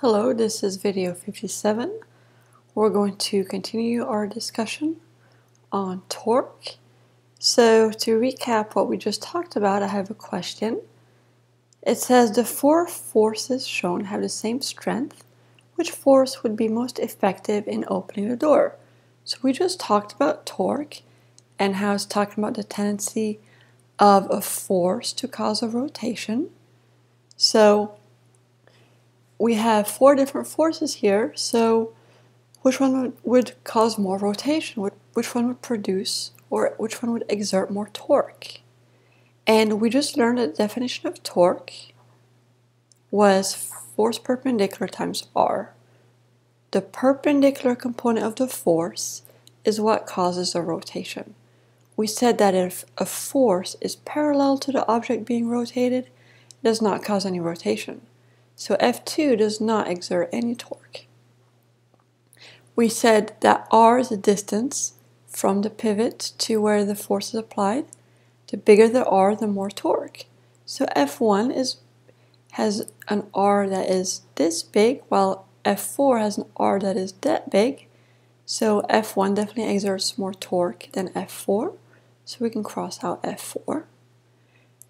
Hello, this is video 57. We're going to continue our discussion on torque. So to recap what we just talked about, I have a question. It says the four forces shown have the same strength. Which force would be most effective in opening the door? So we just talked about torque and how it's talking about the tendency of a force to cause a rotation. So we have four different forces here, so which one would, cause more rotation? which one would produce or which one would exert more torque? And we just learned that the definition of torque was force perpendicular times r. The perpendicular component of the force is what causes the rotation. We said that if a force is parallel to the object being rotated, it does not cause any rotation. So F2 does not exert any torque. We said that R is the distance from the pivot to where the force is applied. The bigger the R, the more torque. So F1 is has an R that is this big, while F4 has an R that is that big. So F1 definitely exerts more torque than F4. So we can cross out F4.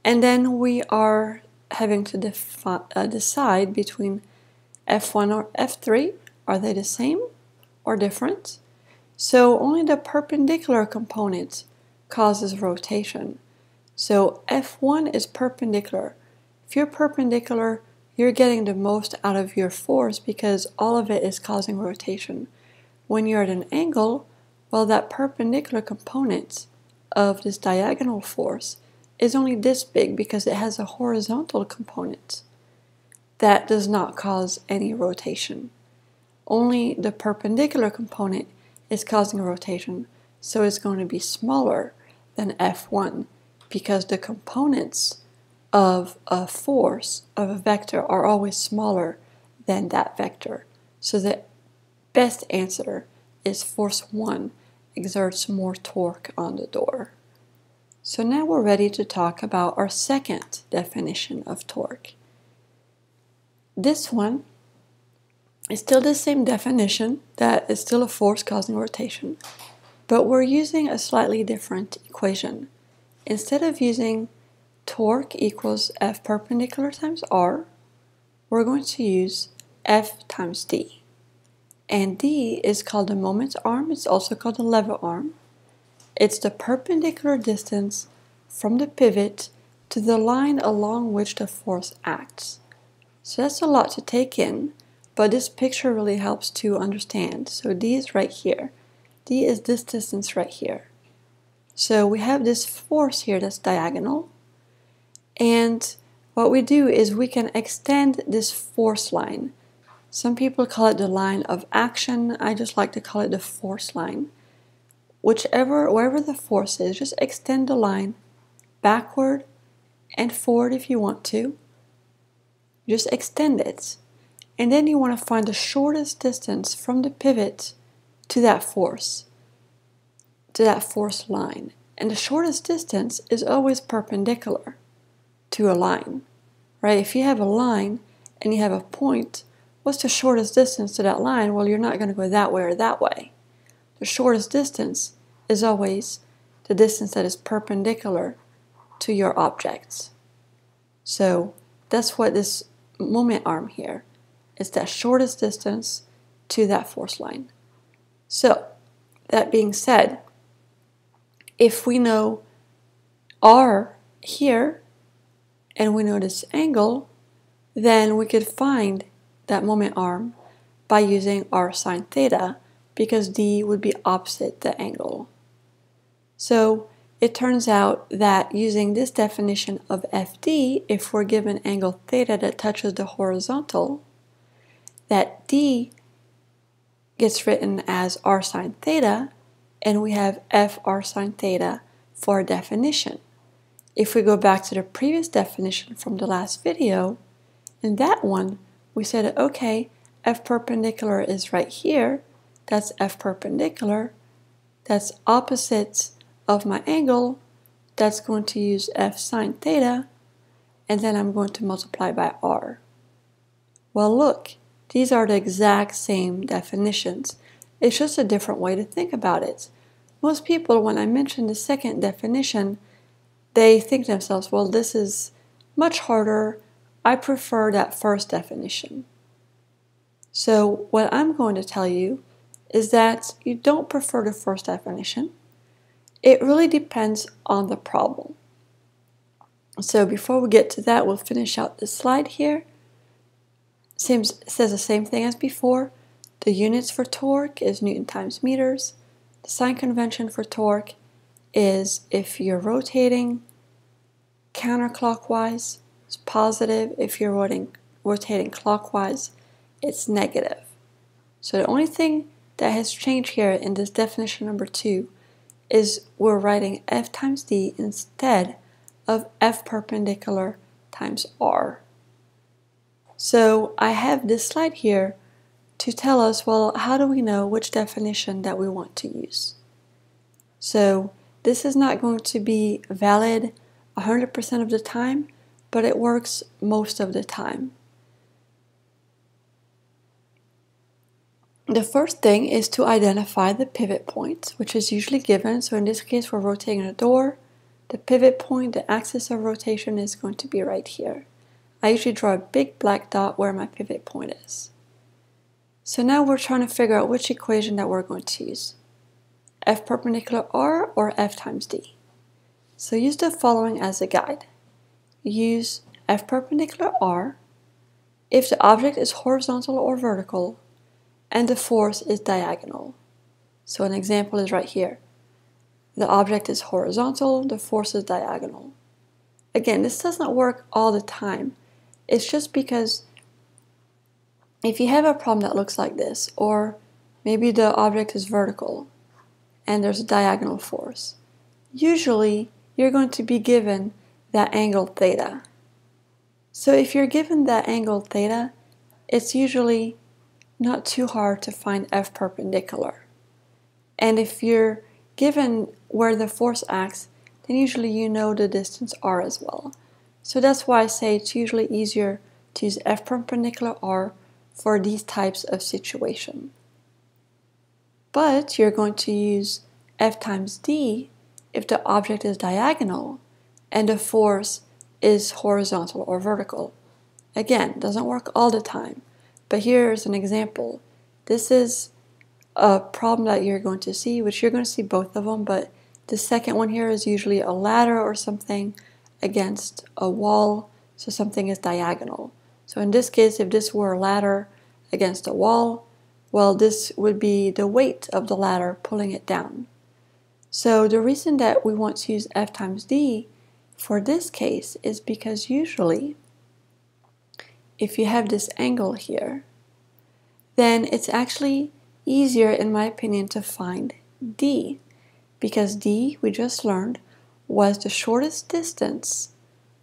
And then we are having to uh, decide between f1 or f3. Are they the same or different? So only the perpendicular component causes rotation. So f1 is perpendicular. If you're perpendicular, you're getting the most out of your force because all of it is causing rotation. When you're at an angle, well, that perpendicular component of this diagonal force is only this big because it has a horizontal component that does not cause any rotation. Only the perpendicular component is causing a rotation, so it's going to be smaller than F1 because the components of a force, of a vector, are always smaller than that vector. So the best answer is force 1 exerts more torque on the door. So now we're ready to talk about our second definition of torque. This one is still the same definition, that is still a force causing rotation, but we're using a slightly different equation. Instead of using torque equals F perpendicular times R, we're going to use F times D. And D is called the moment arm, it's also called the lever arm, it's the perpendicular distance from the pivot to the line along which the force acts. So that's a lot to take in, but this picture really helps to understand. So D is right here. D is this distance right here. So we have this force here that's diagonal. And what we do is we can extend this force line. Some people call it the line of action. I just like to call it the force line whichever wherever the force is, just extend the line backward and forward if you want to. Just extend it. And then you want to find the shortest distance from the pivot to that force, to that force line. And the shortest distance is always perpendicular to a line, right? If you have a line and you have a point, what's the shortest distance to that line? Well, you're not going to go that way or that way. The shortest distance is always the distance that is perpendicular to your objects. So that's what this moment arm here is that shortest distance to that force line. So that being said, if we know r here and we know this angle, then we could find that moment arm by using r sine theta because D would be opposite the angle. So it turns out that using this definition of FD, if we're given angle theta that touches the horizontal, that D gets written as r sine theta, and we have f r sine theta for definition. If we go back to the previous definition from the last video, in that one, we said, okay, f perpendicular is right here, that's f perpendicular, that's opposite of my angle, that's going to use f sine theta, and then I'm going to multiply by r. Well look, These are the exact same definitions. It's just a different way to think about it. Most people, when I mention the second definition, they think to themselves, well, this is much harder. I prefer that first definition. So, what I'm going to tell you is that you don't prefer the first definition. It really depends on the problem. So, before we get to that, we'll finish out this slide here. Same, says the same thing as before. The units for torque is Newton times meters. The sign convention for torque is if you're rotating counterclockwise, it's positive. If you're rotating, rotating clockwise, it's negative. So the only thing that has changed here in this definition number two is we're writing F times D instead of F perpendicular times R. So I have this slide here to tell us, well, how do we know which definition that we want to use? So this is not going to be valid 100% of the time, but it works most of the time. The first thing is to identify the pivot point, which is usually given. So in this case, we're rotating a door. The pivot point, the axis of rotation is going to be right here. I usually draw a big black dot where my pivot point is. So now we're trying to figure out which equation that we're going to use. F perpendicular R or F times D. So use the following as a guide. Use F perpendicular R if the object is horizontal or vertical and the force is diagonal. So an example is right here. The object is horizontal, the force is diagonal. Again, this does not work all the time. It's just because if you have a problem that looks like this, or maybe the object is vertical and there's a diagonal force, usually you're going to be given that angle theta. So if you're given that angle theta, it's usually not too hard to find F perpendicular. And if you're given where the force acts, then usually you know the distance r as well. So that's why I say it's usually easier to use F perpendicular r for these types of situation. But you're going to use F times d if the object is diagonal and the force is horizontal or vertical. Again, doesn't work all the time. But here's an example. This is a problem that you're going to see, which you're going to see both of them, but the second one here is usually a ladder or something against a wall, so something is diagonal. So in this case, if this were a ladder against a wall, well, this would be the weight of the ladder pulling it down. So the reason that we want to use F times D for this case is because usually if you have this angle here, then it's actually easier, in my opinion, to find D. Because D, we just learned, was the shortest distance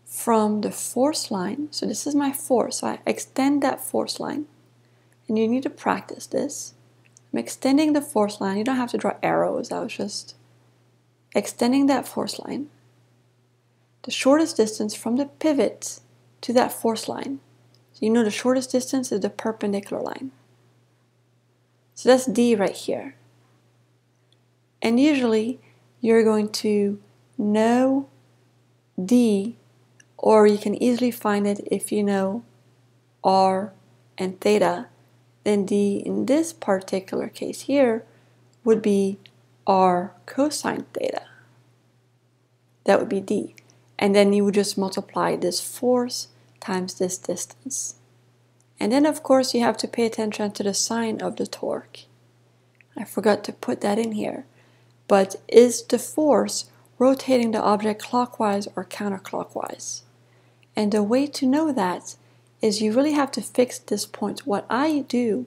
from the force line. So this is my force. So I extend that force line. And you need to practice this. I'm extending the force line. You don't have to draw arrows. I was just extending that force line. The shortest distance from the pivot to that force line so you know the shortest distance is the perpendicular line. So that's D right here. And usually you're going to know D or you can easily find it if you know R and theta. Then D in this particular case here would be R cosine theta. That would be D. And then you would just multiply this force times this distance. And then of course you have to pay attention to the sign of the torque. I forgot to put that in here. But is the force rotating the object clockwise or counterclockwise? And the way to know that is you really have to fix this point. What I do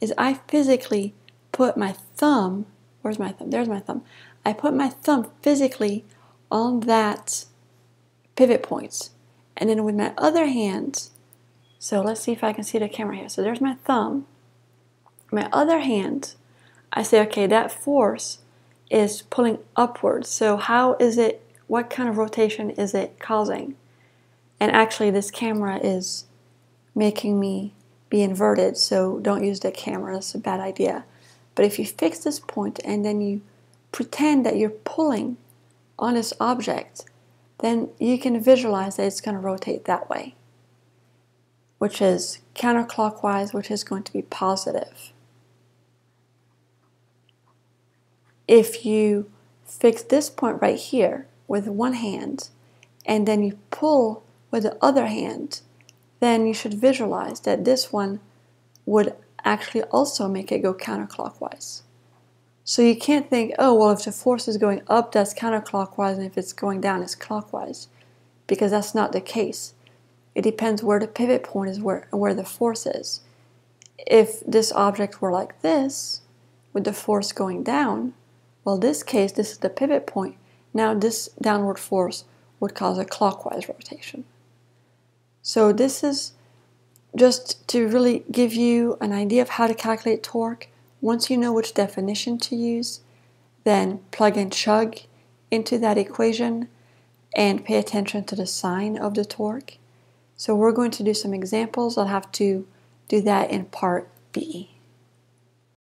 is I physically put my thumb, where's my thumb? There's my thumb. I put my thumb physically on that pivot point and then with my other hand, so let's see if I can see the camera here. So there's my thumb. My other hand, I say, okay, that force is pulling upwards. So how is it, what kind of rotation is it causing? And actually this camera is making me be inverted, so don't use the camera, it's a bad idea. But if you fix this point and then you pretend that you're pulling on this object, then you can visualize that it's going to rotate that way, which is counterclockwise, which is going to be positive. If you fix this point right here with one hand, and then you pull with the other hand, then you should visualize that this one would actually also make it go counterclockwise. So you can't think, oh, well, if the force is going up, that's counterclockwise, and if it's going down, it's clockwise, because that's not the case. It depends where the pivot point is, where, where the force is. If this object were like this, with the force going down, well, this case, this is the pivot point. Now this downward force would cause a clockwise rotation. So this is just to really give you an idea of how to calculate torque. Once you know which definition to use, then plug and chug into that equation and pay attention to the sign of the torque. So we're going to do some examples. I'll have to do that in part B.